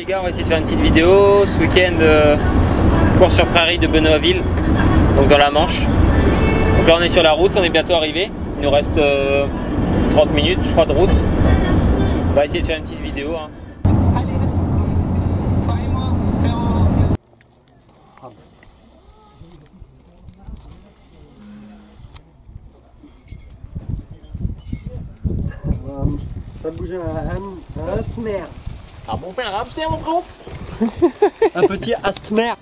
les gars, on va essayer de faire une petite vidéo. Ce week-end, euh, course sur prairie de Benoîtville, donc dans la Manche. Donc là on est sur la route, on est bientôt arrivé. Il nous reste euh, 30 minutes je crois de route. On va essayer de faire une petite vidéo. hein. Allez, reste. Toi et moi, faire un. Ça bouge un, un, un. Ah bon, on fait un hamster, mon frérot Un petit astmer.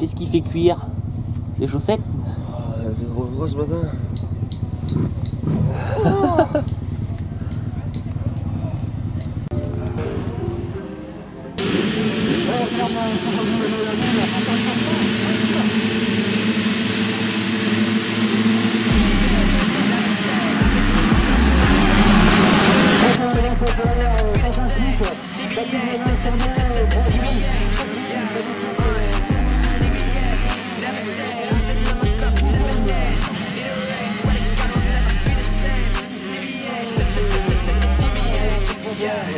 Qu'est-ce qui fait cuire Ses chaussettes? Gros ce matin. Deuxième,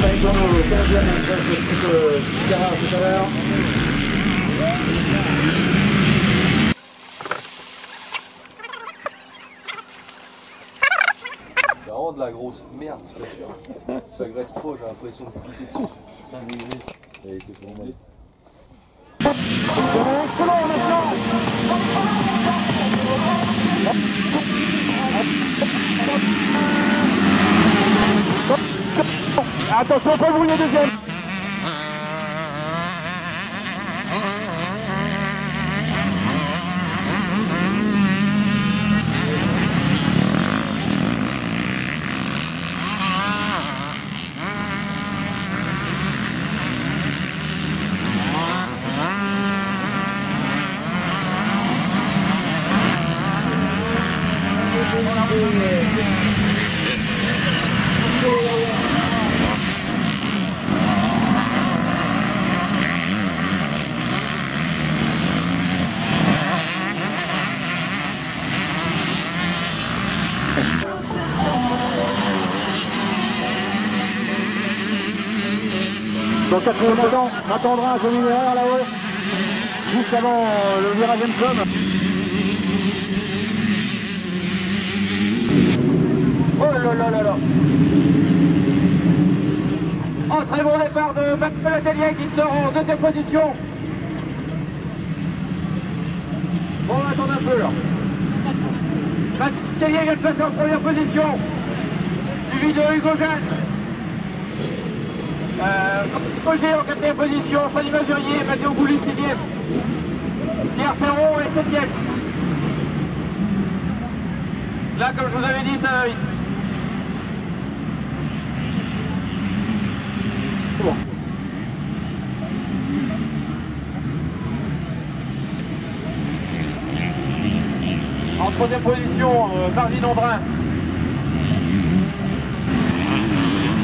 Pas c'est. C'est vraiment de la grosse merde, je t'assure. Ça graisse pas, j'ai l'impression de pisser dessus. C'est un millimètre. Et que c'est normal. Attention, pas brouiller deuxième. Dans quatrième temps, on attendra un communautaire là-haut, juste avant euh, le virage M-Com. Oh là là là là Oh, très bon départ de Maxwell Atelier qui sort en deuxième position. Bon, on va attendre un peu là. Atelier vient de passer en première position. Suivi de Hugo Jeanne. Euh, Roger en quatrième position, Fanny Mazurier, Mathéo Bouly sixième. Pierre Ferron est septième. Là, comme je vous avais dit, ça. En troisième position, euh, Marvin Andrin.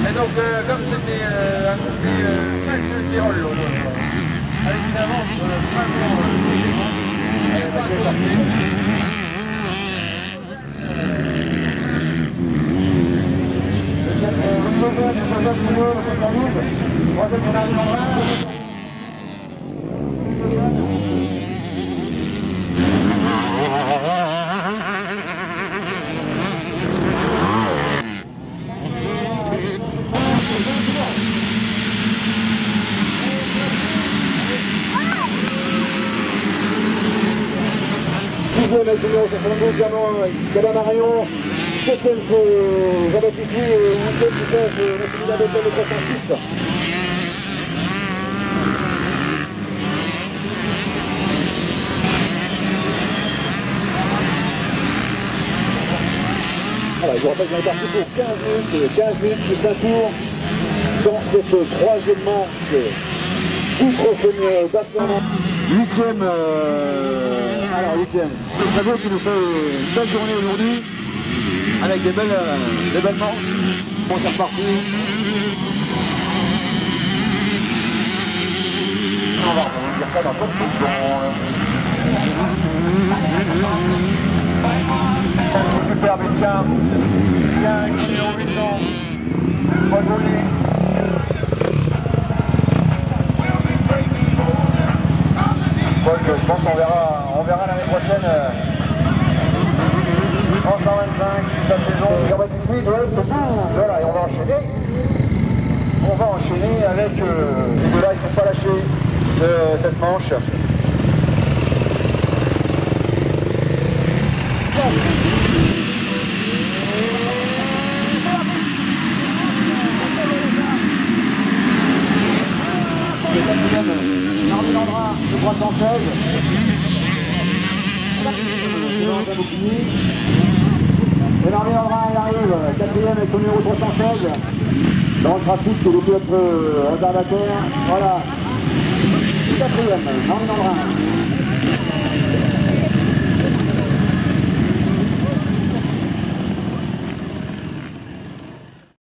Et donc, euh, comme c'était un match de Allez, évidemment, Sixième avec le numéro 72, Diamant, c'est Jean-Baptiste Louis et c'est Nassimi Abedel de 66. Voilà, je vous rappelle qu'on est pour 15 minutes, 15 minutes plus 5 tours dans cette troisième manche outre d'Aslan. Huitième, euh, huitième, c'est Travo qui nous fait une belle journée aujourd'hui, avec des belles, euh, des belles manches. Bon, c'est reparti. On va dire ça dans pas de secondes. Superbe tiens, tiens, numéro 800, pas joli. Je pense qu'on verra, on verra l'année prochaine euh, en 125, la saison. Voilà, et on va enchaîner. On va enchaîner avec euh, les deux là, ils ne sont pas lâchés de cette manche. Le quatrième, Marvin Landrin, de 316. Devant un bouclier. Et Marvin Landrin, il arrive, quatrième avec son numéro 316. Dans le trafic, être euh, retardataire. Voilà. Quatrième, Marvin Landrin.